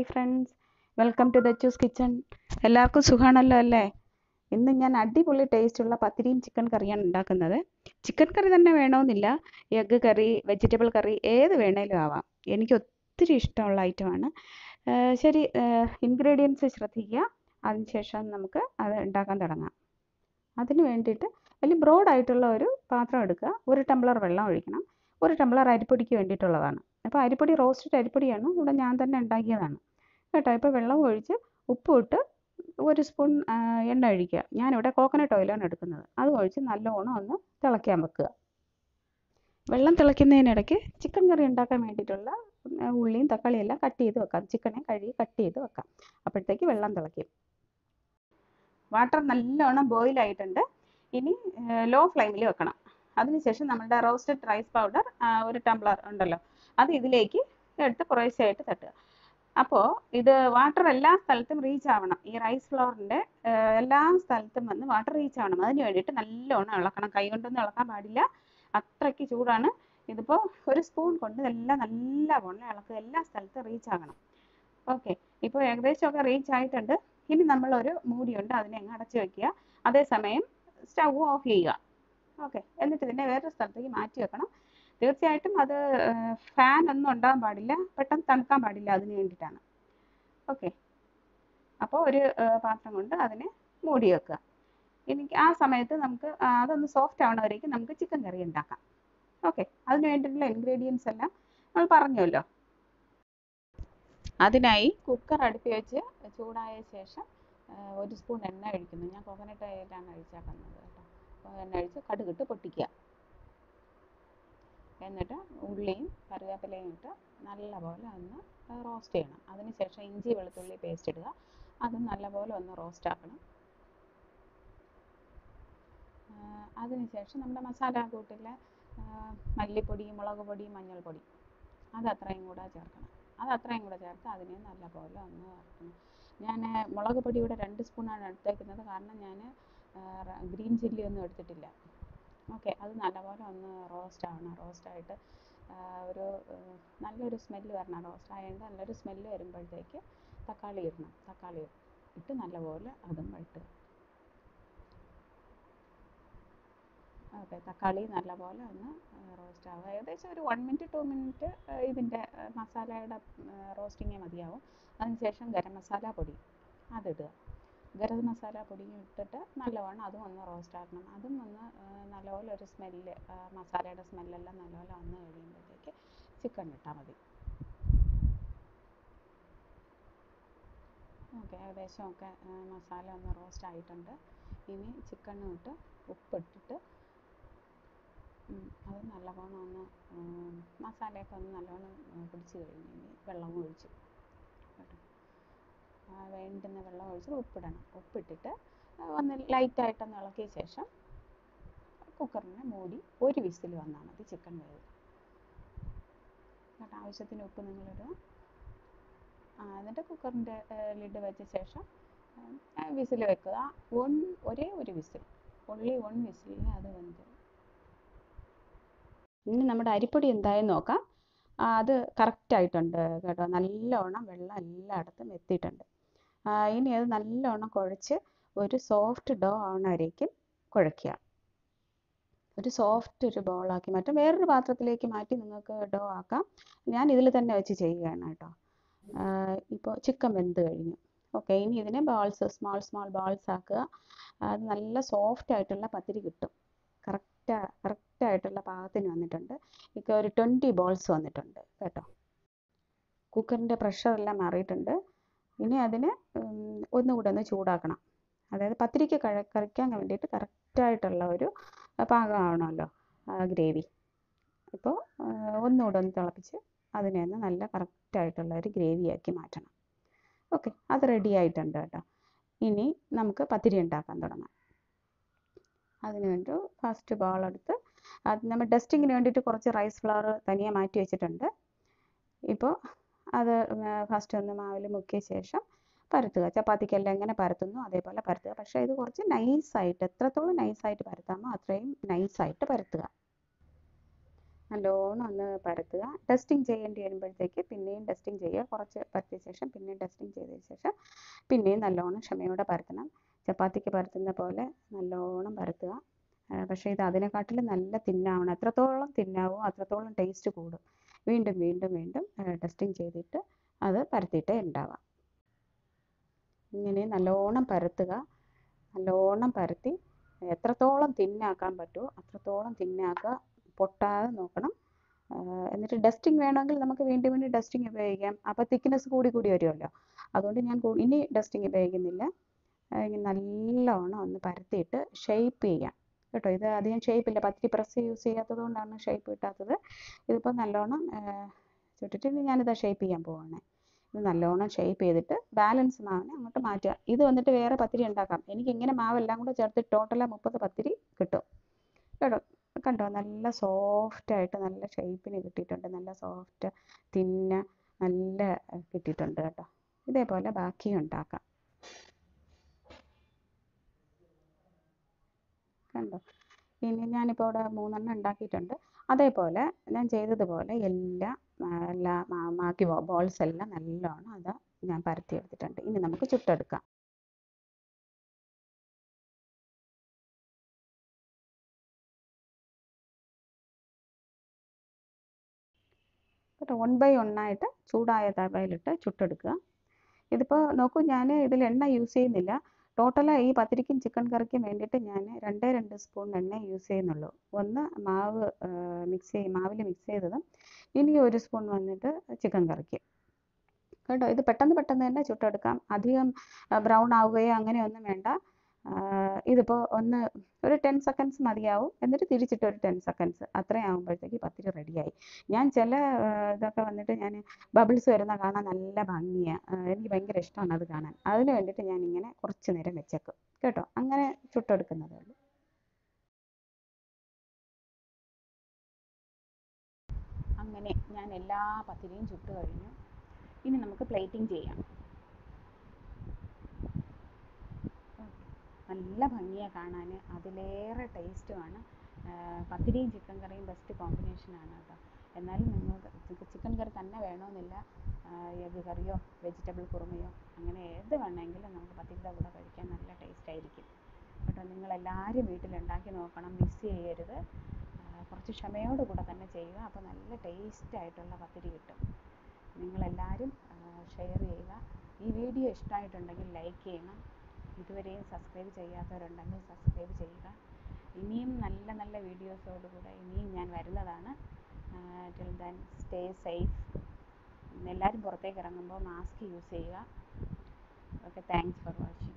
Hi friends. Welcome to the choose kitchen. എല്ലാവർക്കും സുഖമാണല്ലോ അല്ലേ? ഇന്ന് ഞാൻ അടിപൊളി ടേസ്റ്റുള്ള പത്തിരിയും ചിക്കൻ കറിയാണ് ഉണ്ടാക്കുന്നത്. ചിക്കൻ കറി തന്നെ വേണമെന്നില്ല എഗ്ഗ് കറി വെജിറ്റബിൾ കറി ഏത് വേണേലും ആവാം. എനിക്ക് ഒത്തിരി ഇഷ്ടമുള്ള ഐറ്റമാണ്. ശരി ഇൻഗ്രീഡിയൻസ് ശ്രദ്ധിക്കുക. അതിനുശേഷം നമുക്ക് അത് ഉണ്ടാക്കാൻ തുടങ്ങാം. അതിന് വേണ്ടിയിട്ട് വലിയ ബ്രോഡായിട്ടുള്ള ഒരു പാത്രം എടുക്കുക. ഒരു ടംബ്ലർ വെള്ളം ഒഴിക്കണം. ഒരു ടംബ്ലർ അരിപ്പൊടിക്ക് വേണ്ടിയിട്ടുള്ളതാണ്. അപ്പോൾ അരിപ്പൊടി റോസ്റ്റഡ് അരിപ്പൊടിയാണ്. ഇവിടെ ഞാൻ തന്നെ ഉണ്ടാക്കിയതാണ്. കേട്ടോ. ഇപ്പോൾ വെള്ളം ഒഴിച്ച് ഉപ്പ് ഇട്ട് ഒരു സ്പൂൺ എണ്ണ ഒഴിക്കുക. ഞാനിവിടെ കോക്കനട്ട് ഓയിലാണ് എടുക്കുന്നത്. അത് ഒഴിച്ച് നല്ലോണം ഒന്ന് തിളയ്ക്കാൻ വെക്കുക. വെള്ളം തിളയ്ക്കുന്നതിനിടയ്ക്ക് ചിക്കൻ കറി ഉണ്ടാക്കാൻ വേണ്ടിയിട്ടുള്ള ഉള്ളിയും തക്കാളിയും എല്ലാം കട്ട് ചെയ്ത് വെക്കാം. ചിക്കനെ കഴുകി കട്ട് ചെയ്ത് വെക്കാം. അപ്പോഴത്തേക്ക് വെള്ളം തിളയ്ക്കും. വാട്ടർ നല്ലോണം ബോയിൽ ആയിട്ടുണ്ട്. ഇനി ലോ ഫ്ലെയിമിൽ വെക്കണം. അതിനുശേഷം നമ്മുടെ റോസ്റ്റഡ് റൈസ് പൗഡർ ഒരു ടംബ്ലർ ഉണ്ടല്ലോ. അത് ഇതിലേക്ക് എടുത്ത് കുറേശ്ശെയായിട്ട് തട്ടുക. അപ്പോൾ ഇത് വാട്ടർ എല്ലാ സ്ഥലത്തും റീച്ച് ആവണം. ഈ റൈസ് ഫ്ലോറിന്റെ എല്ലാ സ്ഥലത്തും വന്ന് വാട്ടർ റീച്ച് ആവണം. അതിന് വേണ്ടിയിട്ട് നല്ലോണം ഇളക്കണം. കൈ കൊണ്ടൊന്നും ഇളക്കാൻ പാടില്ല. അത്രയ്ക്ക് ചൂടാണ്. ഇതിപ്പോൾ ഒരു സ്പൂൺ കൊണ്ട് ഇതെല്ലാം നല്ല വണ്ണം ഇളക്കുക. എല്ലാ സ്ഥലത്തും റീച്ച് ആകണം. ഓക്കെ ഇപ്പോൾ ഏകദേശമൊക്കെ റീച്ച് ആയിട്ടുണ്ട്. ഇനി നമ്മളൊരു മൂടിയുണ്ട് അതിനെ അങ്ങ് അടച്ചു വെക്കുക. അതേസമയം സ്റ്റൗ ഓഫ് ചെയ്യുക. ഓക്കെ എന്നിട്ട് ഇതിനെ വേറൊരു സ്ഥലത്തേക്ക് മാറ്റി വെക്കണം. തീർച്ചയായിട്ടും അത് ഫാൻ ഒന്നും ഉണ്ടാകാൻ പാടില്ല. പെട്ടെന്ന് തണുക്കാൻ പാടില്ല അതിന് വേണ്ടിയിട്ടാണ്. ഓക്കെ. അപ്പോൾ ഒരു പാത്രം കൊണ്ട് അതിനെ മൂടി വെക്കുക. എനിക്ക് ആ സമയത്ത് നമുക്ക് അതൊന്ന് സോഫ്റ്റ് ആവണവരേക്കും നമുക്ക് ചിക്കൻ കറി ഉണ്ടാക്കാം. ഓക്കെ. അതിന് വേണ്ടിയിട്ടുള്ള ഇൻഗ്രീഡിയൻസ് എല്ലാം നമ്മൾ പറഞ്ഞല്ലോ അതിനായി കുക്കർ അടുപ്പി വെച്ച് ചൂടായ ശേഷം ഒരു സ്പൂൺ എണ്ണ ഒഴിക്കുന്നു. ഞാൻ കോക്കനട്ട് ഓയിലാണ് ഒഴിച്ചേക്കുന്നത് കേട്ടോ. എണ്ണ ഒഴിച്ച് കടുകിട്ട് പൊട്ടിക്കുക. എന്നിട്ട് ഉള്ളിയും കറിവേപ്പിലയും ഇട്ട് നല്ലപോലെ ഒന്ന് റോസ്റ്റ് ചെയ്യണം. അതിനുശേഷം ഇഞ്ചി വെളുത്തുള്ളി പേസ്റ്റ് ഇടുക. അത് നല്ലപോലെ ഒന്ന് റോസ്റ്റ് ആക്കണം. അതിനുശേഷം നമ്മുടെ മസാല കൂട്ടിലെ മല്ലിപ്പൊടി മുളക് പൊടി മഞ്ഞൾപ്പൊടി അത് അത്രയും കൂടെ ചേർക്കണം. അത് അത്രയും കൂടെ ചേർത്ത് അതിനെ നല്ലപോലെ ഒന്ന് വറക്കണം. ഞാൻ മുളക് പൊടി ഇവിടെ രണ്ട് സ്പൂണാണ് എടുത്തേക്കുന്നത്. കാരണം ഞാൻ ഗ്രീൻ ചില്ലി ഒന്നും എടുത്തിട്ടില്ല. ഓക്കെ അത് നല്ലപോലെ ഒന്ന് റോസ്റ്റ് ആവണം. റോസ്റ്റ് ആയിട്ട് ഒരു നല്ലൊരു സ്മെല്ല് വരണം. റോസ്റ്റ് ആയതുകൊണ്ട് നല്ലൊരു സ്മെല്ല് വരുമ്പോഴത്തേക്ക് തക്കാളി ഇടണം. തക്കാളി ഇട്ട് നല്ലപോലെ അതും വഴറ്റുക. ഓക്കെ തക്കാളി നല്ലപോലെ ഒന്ന് റോസ്റ്റ് ആവുക. ഏകദേശം ഒരു വൺ മിനിറ്റ് ടു മിനിറ്റ് ഇതിന്റെ മസാലയുടെ റോസ്റ്റിങ്ങേ മതിയാവും. അതിനുശേഷം ഗരം മസാല പൊടി അതിടുക ഗരം മസാല പൊടിയും ഇട്ടിട്ട് നല്ലവണ്ണം അതും ഒന്ന് റോസ്റ്റ് ആക്കണം. അതും ഒന്ന് നല്ലപോലെ ഒരു സ്മെല്ല് മസാലയുടെ സ്മെല്ലെല്ലാം നല്ലപോലെ വന്ന് കഴിയുമ്പോഴത്തേക്ക് ചിക്കൻ ഇട്ടാൽ മതി. ഓക്കെ ഏകദേശം ഒക്കെ മസാല ഒന്ന് റോസ്റ്റ് ആയിട്ടുണ്ട്. ഇനി ചിക്കനും ഇട്ട് ഉപ്പിട്ടിട്ട് അത് നല്ലവണ്ണം ഒന്ന് മസാലയൊക്കെ ഒന്ന് നല്ലവണ്ണം പിടിച്ച് കഴിഞ്ഞ് വെള്ളം ഒഴിച്ചു. വേണ്ടുന്ന വെള്ളം ഒഴിച്ച് ഉപ്പിടണം. ഉപ്പിട്ടിട്ട് ഒന്ന് ലൈറ്റായിട്ടൊന്ന് ഇളക്കിയ ശേഷം കുക്കറിനെ മൂടി ഒരു വിസിൽ വന്നാൽ മതി ചിക്കൻ വേവ്. എന്നിട്ട് ആവശ്യത്തിന് ഉപ്പ് നിങ്ങളിടുക എന്നിട്ട് കുക്കറിന്റെ ലിഡ് വെച്ച ശേഷം വിസിൽ വെക്കുക. വൺ ഒരേ ഒരു വിസിൽ. ഒള്ളി വൺ വിസിലിൽ അത് വെന്ത്. ഇനി നമ്മുടെ അരിപ്പൊടി എന്തായെന്ന് നോക്കാം. അത് കറക്റ്റായിട്ടുണ്ട് കേട്ടോ. നല്ലോണം വെള്ളം എല്ലായിടത്തും എത്തിയിട്ടുണ്ട്. ഇനി അത് നല്ലോണം കുഴച്ച് ഒരു സോഫ്റ്റ് ഡോ ആവണവരേക്കും കുഴയ്ക്കുക. ഒരു സോഫ്റ്റ് ഒരു ബോളാക്കി മാറ്റും. വേറൊരു പാത്രത്തിലേക്ക് മാറ്റി നിങ്ങൾക്ക് ഡോ ആക്കാം. ഞാൻ ഇതിൽ തന്നെ വെച്ച് ചെയ്യുകയാണ് കേട്ടോ. ഇപ്പോൾ ചിക്കൻ വെന്ത് കഴിഞ്ഞു. ഓക്കെ ഇനി ഇതിനെ ബോൾസ് സ്മോൾ സ്മോൾ ബോൾസ് ആക്കുക. അത് നല്ല സോഫ്റ്റ് ആയിട്ടുള്ള പത്തിരി കിട്ടും. കറക്റ്റ് ആയിട്ടുള്ള പാകത്തിന് വന്നിട്ടുണ്ട്. ഇപ്പോൾ ഒരു ട്വന്റി ബോൾസ് വന്നിട്ടുണ്ട് കേട്ടോ. കുക്കറിന്റെ പ്രഷറെല്ലാം മാറിയിട്ടുണ്ട്. ഇനി അതിന് ഒന്നുകൂടെ ഒന്ന് ചൂടാക്കണം. അതായത് പത്തിരിക്ക് കറിക്കാൻ വേണ്ടിയിട്ട് കറക്റ്റായിട്ടുള്ള ഒരു പാകമാവണമല്ലോ ഗ്രേവി. ഇപ്പോൾ ഒന്നുകൂടെ ഒന്ന് തിളപ്പിച്ച് അതിനെ ഒന്ന് നല്ല കറക്റ്റായിട്ടുള്ള ഒരു ഗ്രേവിയാക്കി മാറ്റണം. ഓക്കെ അത് റെഡി ആയിട്ടുണ്ട് കേട്ടോ. ഇനി നമുക്ക് പത്തിരി ഉണ്ടാക്കാൻ തുടങ്ങാം. അതിന് വേണ്ടി ഫസ്റ്റ് ബോൾ എടുത്ത് അത് നമ്മൾ ഡസ്റ്റിങ്ങിന് വേണ്ടിയിട്ട് കുറച്ച് റൈസ് ഫ്ലവർ തനിയെ മാറ്റി വെച്ചിട്ടുണ്ട്. ഇപ്പോൾ അത് ഫസ്റ്റ് ഒന്ന് മാവിൽ മുക്കിയ ശേഷം പരത്തുക. ചപ്പാത്തിക്കെല്ലാം എങ്ങനെ പരത്തുന്നു അതേപോലെ പരത്തുക. പക്ഷേ ഇത് കുറച്ച് നൈസായിട്ട് എത്രത്തോളം നൈസായിട്ട് പരത്താമോ അത്രയും നൈസായിട്ട് പരത്തുക. നല്ലോണം ഒന്ന് പരത്തുക. ടെസ്റ്റിംഗ് ചെയ്യേണ്ടി വരുമ്പോഴത്തേക്ക് പിന്നെയും ടെസ്റ്റിംഗ് ചെയ്യുക. കുറച്ച് പരത്തിയ ശേഷം പിന്നെയും ടെസ്റ്റിംഗ് ചെയ്തതിന് ശേഷം പിന്നെയും നല്ലോണം ക്ഷമയോടെ പരത്തണം. ചപ്പാത്തിക്ക് പരത്തുന്ന പോലെ നല്ലോണം പരത്തുക. പക്ഷേ ഇത് അതിനെക്കാട്ടിലും നല്ല തിന്നാവണം. എത്രത്തോളം തിന്നാവോ അത്രത്തോളം ടേസ്റ്റ് കൂടും. വീണ്ടും വീണ്ടും വീണ്ടും ടെസ്റ്റിംഗ് ചെയ്തിട്ട് അത് പരത്തിയിട്ടേ ഉണ്ടാവാം. ഇങ്ങനെ നല്ലോണം പരത്തുക. നല്ലോണം പരത്തി എത്രത്തോളം തിന്നാക്കാൻ പറ്റുമോ അത്രത്തോളം തിന്നാക്കുക. പൊട്ടാതെ നോക്കണം. എന്നിട്ട് ഡസ്റ്റിംഗ് വേണമെങ്കിൽ നമുക്ക് വീണ്ടും വീണ്ടും ഡസ്റ്റിംഗ് ഉപയോഗിക്കാം. അപ്പോൾ തിക്നെസ് കൂടി കൂടി വരുമല്ലോ. അതുകൊണ്ട് ഞാൻ ഇനി ഡസ്റ്റിംഗ് ഉപയോഗിക്കുന്നില്ല. നല്ലോണം ഒന്ന് പരത്തിയിട്ട് ഷേപ്പ് ചെയ്യാം. കേട്ടോ. ഇത് അധികം ഷേപ്പില്ല. പത്തിരി പ്രസ് യൂസ് ചെയ്യാത്തത് കൊണ്ടാണ് ഷേപ്പ് കിട്ടാത്തത്. ഇതിപ്പോൾ നല്ലോണം ചുട്ടിട്ട് ഞാനിത് ഷേപ്പ് ചെയ്യാൻ പോവാണ്. ഇത് നല്ലോണം ഷേപ്പ് ചെയ്തിട്ട് ബാലൻസ് മാവിനെ അങ്ങോട്ട് മാറ്റുക. ഇത് വന്നിട്ട് വേറെ പത്തിരി ഉണ്ടാക്കാം. എനിക്ക് ഇങ്ങനെ മാവെല്ലാം കൂടെ ചേർത്ത് ടോട്ടലാ മുപ്പത് പത്തിരി കിട്ടും. കേട്ടോ? കണ്ടോ? നല്ല സോഫ്റ്റ് ആയിട്ട് നല്ല ഷേപ്പിന് കിട്ടിയിട്ടുണ്ട്. നല്ല സോഫ്റ്റ് തിന്ന നല്ല കിട്ടിയിട്ടുണ്ട് കേട്ടോ. ഇതേപോലെ ബാക്കിയും ഉണ്ടാക്കാം. കണ്ടോ? ഇനി ഞാനിപ്പോൾ ഇവിടെ മൂന്നെണ്ണം ഉണ്ടാക്കിയിട്ടുണ്ട്. അതേപോലെ ഞാൻ ചെയ്തതുപോലെ എല്ലാ എല്ലാ ബാക്കി ബോൾസ് എല്ലാം നല്ലോണം അത് ഞാൻ പരത്തി എടുത്തിട്ടുണ്ട്. ഇനി നമുക്ക് ചുട്ടെടുക്കാം. വൺ ബൈ ആയിട്ട് ചൂടായ തവയിലിട്ട് ചുട്ടെടുക്കുക. ഇതിപ്പോൾ നോക്കൂ ഞാൻ ഇതിൽ എണ്ണ യൂസ് ചെയ്യുന്നില്ല. ടോട്ടൽ ഈ പത്തിരിക്കും ചിക്കൻ കറിക്കും വേണ്ടിയിട്ട് ഞാൻ രണ്ട് രണ്ട് സ്പൂൺ എണ്ണ യൂസ് ചെയ്യുന്നുള്ളൂ. ഒന്ന് മാവ് മിക്സ് ചെയ്യും മാവിൽ മിക്സ് ചെയ്തതും ഇനി ഒരു സ്പൂൺ വന്നിട്ട് ചിക്കൻ കറിക്ക്. കേട്ടോ? ഇത് പെട്ടെന്ന് പെട്ടെന്ന് തന്നെ ചുട്ടെടുക്കാം. അധികം ബ്രൗൺ ആവുകയോ അങ്ങനെയൊന്നും വേണ്ട. ഇതിപ്പോൾ ഒന്ന് ഒരു ടെൻ സെക്കൻഡ്സ് മതിയാവും. എന്നിട്ട് തിരിച്ചിട്ട് ഒരു ടെൻ സെക്കൻഡ്സ് അത്രയും ആകുമ്പോഴത്തേക്ക് പത്തിരി റെഡിയായി ഞാൻ ചില ഇതൊക്കെ വന്നിട്ട് ഞാൻ ബബിൾസ് വരുന്ന കാണാൻ നല്ല ഭംഗിയാണ് എനിക്ക് ഭയങ്കര ഇഷ്ടമാണ് അത് കാണാൻ. അതിന് വേണ്ടിയിട്ട് ഞാൻ ഇങ്ങനെ കുറച്ച് നേരം വെച്ചേക്കും. കേട്ടോ? അങ്ങനെ ചുട്ടെടുക്കുന്നതേ ഉള്ളൂ. അങ്ങനെ ഞാൻ എല്ലാ പത്തിരിയും ചുട്ട് കഴിഞ്ഞു. ഇനി നമുക്ക് പ്ലേറ്റിംഗ് ചെയ്യാം. നല്ല ഭംഗിയാണ് കാണാൻ അതിലേറെ ടേസ്റ്റുമാണ് പത്തിരിയും ചിക്കൻ കറിയും ബെസ്റ്റ് കോമ്പിനേഷനാണ് കേട്ടോ. എന്നാലും നിങ്ങൾക്ക് ചിക്കൻ കറി തന്നെ വേണമെന്നില്ല എഗ്ഗ് കറിയോ വെജിറ്റബിൾ കുറുമയോ അങ്ങനെ ഏത് വേണമെങ്കിലും നമുക്ക് പത്തിരിയുടെ കൂടെ കഴിക്കാൻ നല്ല ടേസ്റ്റ് ആയിരിക്കും. കേട്ടോ നിങ്ങളെല്ലാവരും വീട്ടിലുണ്ടാക്കി നോക്കണം മിസ് ചെയ്യരുത്. കുറച്ച് ക്ഷമയോട് കൂടെ തന്നെ ചെയ്യുക അപ്പോൾ നല്ല ടേസ്റ്റ് ആയിട്ടുള്ള പത്തിരി കിട്ടും. നിങ്ങളെല്ലാവരും ഷെയർ ചെയ്യുക. ഈ വീഡിയോ ഇഷ്ടമായിട്ടുണ്ടെങ്കിൽ ലൈക്ക് ചെയ്യണം. ഇതുവരെയും സബ്സ്ക്രൈബ് ചെയ്യാത്തവരുണ്ടെങ്കിൽ സബ്സ്ക്രൈബ് ചെയ്യുക. ഇനിയും നല്ല നല്ല വീഡിയോസോടുകൂടെ ഇനിയും ഞാൻ വരുന്നതാണ്. ടിൽ ദെൻ സ്റ്റേ സേഫ് എല്ലാവരും പുറത്തേക്ക് ഇറങ്ങുമ്പോൾ മാസ്ക് യൂസ് ചെയ്യുക. Okay thanks for watching